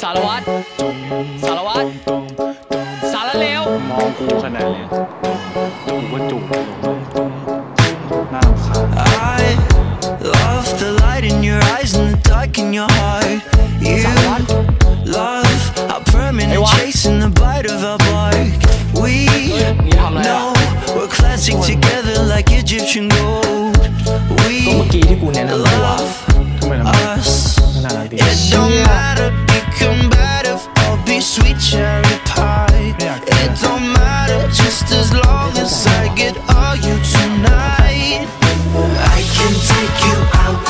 สารวัตรสารวัตรสารเลว มองกูขนาดเนี้ยกูก็จุกน่ารำคาญ I love the light in your eyes and the dark in your heart. You love our permanent chase and the bite of our bark. We นี่ทำอะไรอ่ะ know we're classic together like Egyptian gold. ก็เมื่อ We กี้ที่กูแนะนำตัว love you tonight. I can take you out.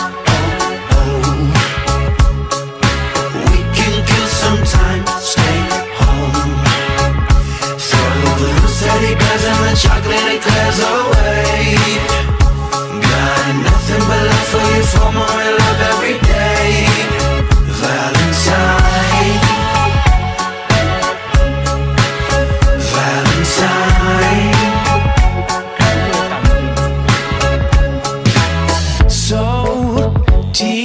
We can kill some time, stay home. Throw and the chocolate eclairs away.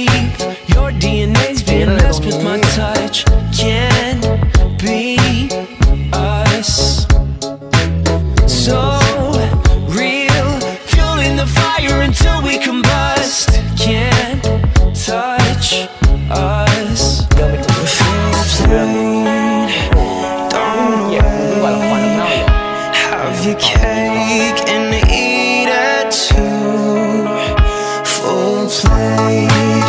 deep Your DNA's being messed with my touch. Can't be us. So real Fueling the fire until we combust. Can't touch us. Have your cake and eat it too. Full plate.